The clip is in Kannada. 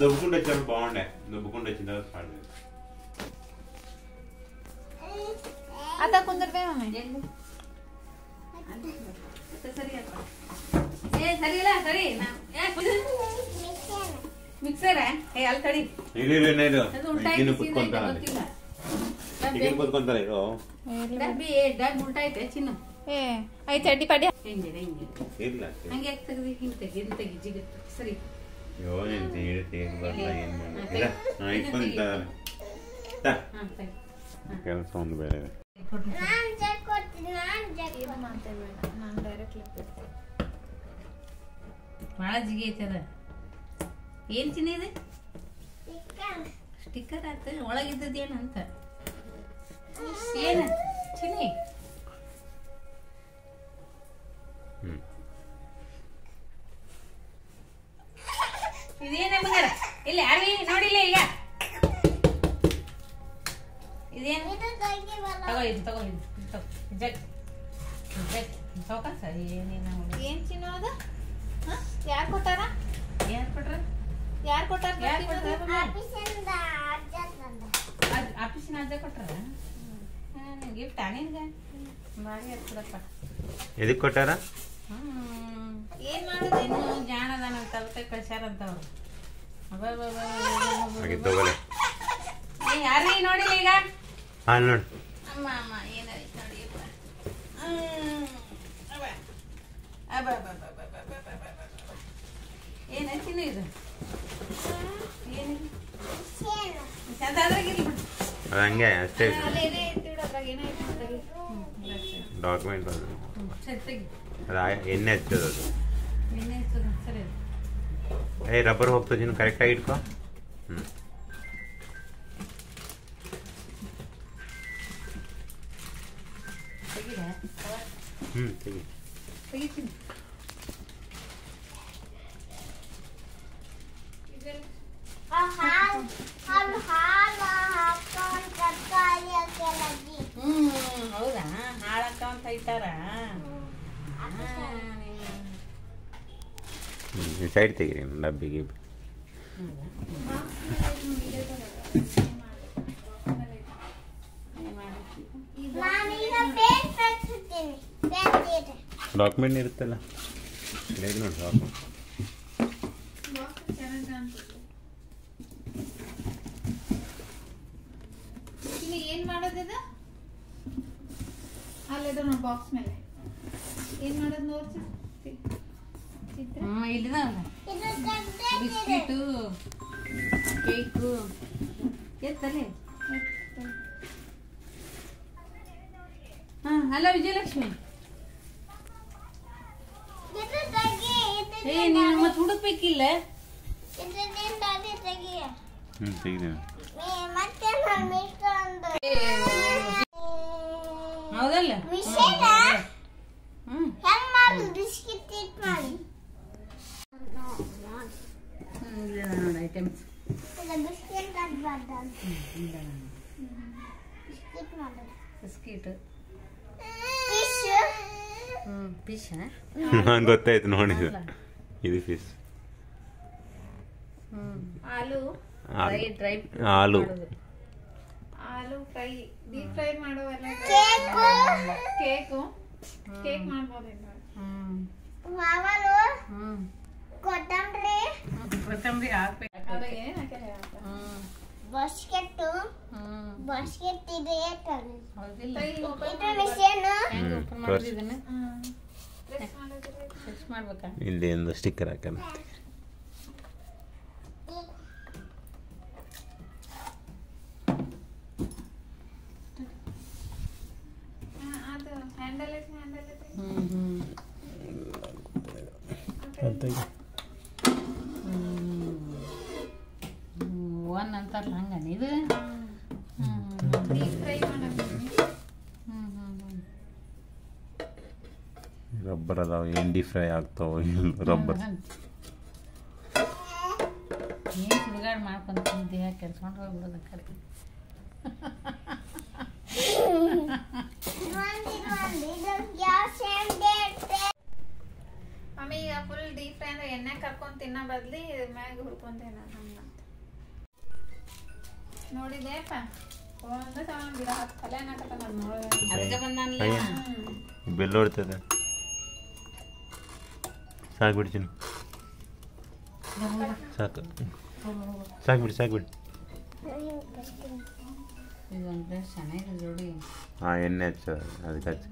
దొబ్బుకుండా వచ్చినప్పుడు బాగుండే దొబ్బుకుండా వచ్చిన తర్వాత పడలేదు అత కొందరు ಮಿಕ್ಸರ್ ಏ ಅಲ್ಲ ತಡಿ ಇಲ್ಲಿ ಇಲ್ಲ ಇದು ಇನ್ನು ಕುತ್ಕೊಂತಾನೆ ಏ ಉಲ್ಟಾ ಚಿನ್ನ ಏ ಐ ಅಡ್ಡಿ ಪಡಿ ಹಿಂಗೆ ಹಿಂಗೆ ಸರಿ ಅಯ್ಯೋ ನೀನು ತೀರಿ ತೀರಿ ಬರಲ್ಲ ಏನು ಹಾ, ಮಾಡಿ ತೆಗಿ. ಇಲ್ಲ ನಾ ಇಟ್ಕೊಂಡಿದ್ದಾನೆ ಹಾಂ ತೆಗಿ ಕೆಲಸ ಒಂದು ಬೇರೆ ಇದೆ. ಭಾಳ ಜಿಗಿ ಐತೆ ಅದ. ಏನು ಚಿನ್ನ ಇದೆ? ಸ್ಟಿಕ್ಕರ್ ಆತ. ಒಳಗಿದ್ದದ್ದು ಏನು ಅಂತ ಏನು? ನೋಡಿಲ್ಲ ಈಗ. ಇದೇನು? ತಗೋ ಇದು ತಗೋ ಇದು ತಗೋ ಜಗ್ ಜಗ್ ತಗೋಕ ಸರಿ ಏನೇನು ಏನ್ ಚಿನ್ನ ಅದು? ಯಾರು ಕೊಟ್ಟಾರ? ಕೊಟ್ರ? ಯಾರು ಕೊಟ್ಟಾರ ಯಾರು ಕೊಟ್ರ? ಆಫೀಸಿನ ಅಜ್ಜ ಕೊಟ್ರ? ಗಿಫ್ಟ್ ಭಾರಿ ಆಯ್ತು ಬಿಡಪ್ಪ. ಎದಕ್ಕೆ ಕೊಟ್ಟಾರ? ಹ್ಮ್. ಏನ್ ಮಾಡುದು? ಇನ್ನು ಜಾಣದಾನ ತಗೋತ ಕಳ್ಸ್ಯಾರಂತ ಅವ್ರು. ಹಾಗೆ ತಗೋಲೆ ಏ ಯಾರೀ ನೋಡಿ ಈಗ? ಹಾಂ ನೋಡಿ. ಅಮ್ಮ ಅಮ್ಮ ಏನಾಯ್ತು ಅಬ್ಬ. ಏನಾಯ್ತಿನ ಇದು? ಹಂಗೆ ಅಷ್ಟೇ. ಡಾಕ್ಯುಮೆಂಟ್ ಅದು. ಎಣ್ಣೆ ಹಚ್ಚೋದು, ಸರಿ ಏ ರಬ್ಬರ್ ಹೋಗ್ತದೆ ನೀನು ಕರೆಕ್ಟಾಗಿ ಇಟ್ಕೋ ಹ್ಞೂ ತೆಗಿದ ಹ್ಞೂ ತೆಗಿ ತೆಗಿತೀನಿ ಹ್ಮ್ ಹೌದಾ ಹಾಳಕ್ಕ ಅಂತ ಐತಾರ ಹ್ಞೂ ಸೈಡ್ ತೆಗೀರಿ, ಡಬ್ಬಿ, ಗಿಬ್ಬಿ. ಡಾಕ್ಯುಮೆಂಟ್ ಇರುತ್ತಲ್ಲ? ನೋಡಿ ಡಾಕ್ಯುಮೆಂಟ್ ಏನ್ ಮಾಡೋದಿದ? ಅಲ್ಲಿದೆ ಬಾಕ್ಸ್ ಮೇಲೆ. ಏನ್ ಮಾಡೋದು ನೋಡ್ಸಿ? ಚಿತ್ರ ಹ್ಮ್ ಇಲ್ಲಿದಾವಲ್ಲ ಬಿಸ್ಕಿಟು ಕೇಕು ಎತ್ತಲೆ ಹಾ ಹಲೋ ವಿಜಯಲಕ್ಷ್ಮಿ ಏ ನೀನು ಮತ್ತೆ ಹುಡುಕ್ಬೇಕಿಲ್ಲ ಹ್ಞೂ ತೆಗಿದೇವೆ ಹೌದಲ್ಲ ಬಿಸ್ಕಿಟ್. ಫಿಶ್ ನಂಗೆ ಗೊತ್ತಾಯ್ತು ನೋಡಿ ಇದು. ಫಿಶ್ ಆಲೂ ಆಲೂ ಫ್ರೈ ಡೀಪ್ ಫ್ರೈ ಮಾಡುವಲ್ಲ ಕೇಕು. ಕೇಕು. ಕೇಕ್ ಮಾಡ್ಬೋದೇನು ಮಾವನು ಕೊತ್ತಂಬರಿ. ಕೊತ್ತಂಬರಿ ಹಾಕ್ಬೇಕು? ಹ್ಮ್. ಬಸ್ಕೆಟ್ ಹ್ಮ್ ಬಸ್ಕೆಟ್ ಇದೆ ಏಟಲ್ಲಿ ಹೌದಿಲ್ಲ. ಕೈ open ಇದು ಮಿಷನ್ ಹೆಂಗ್ ಓಪನ್ ಮಾಡೋದು ಇದನ್ನ ಹ್ಮ್. Press ಮಾಡಿದ್ರೆ ಫಿಕ್ಸ್ ಮಾಡ್ಬೇಕಾ? ಇಲ್ಲಿ ಒಂದು ಸ್ಟಿಕ್ಕರ್ ಹಾಕೋಣ. ಒನ್ ಅಂತಾರಲ್ಲ ಹಂಗನ ಇದು? ರಬ್ಬರ್ ಅದಾವ ಎಂಡಿ ಫ್ರೈ ಆಗ್ತಾವ ರಬ್ಬರ್. ಏನು ಸುಡುಗಾಡು ಮಾಡ್ಕೊಂತ ದೇಹ ಕೆಲ್ಸ್ಕೊಂಡು ಹೋಗ್ಬಿಡೋದು ಕಡೆ. ಆಮೇಲೆ ಈಗ ಫುಲ್ ಡೀಪ್ ಫ್ರೈ ಅಂದ್ರೆ ಎಣ್ಣೆ ಕರ್ಕೊಂಡ್ ತಿನ್ನೋ ಬದ್ಲಿ ಮ್ಯಾಗ ಹುರ್ಕೊಂಡ್ ನೋಡಿ ಹಂಗ ಬೆಲ್ಲ ಹೊಡ್ತದೆ. ಸಾಕು ಬಿಡ್ತೀನಿ ಸಾಕು. ಸಾಕು ಬಿಡಿ ಸಾಕು ಬಿಡಿ. ಇದೊಂದು ಚೆನ್ನಾಗಿದೆ ಜೋಡಿ. ಹಾಂ ಎಣ್ಣೆ ಹಚ್ಚ ಅದಕ್ಕೆ ಹಚ್ಚ.